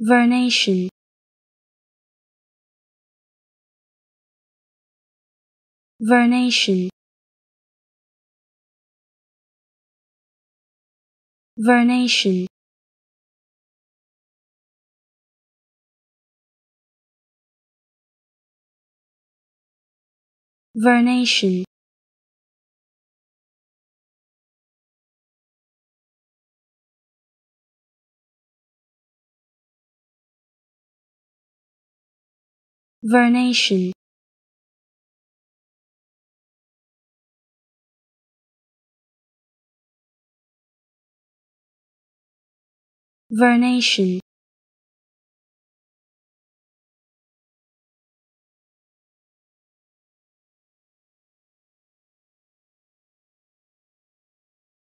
vernation. Vernation. Vernation. Vernation vernation. Vernation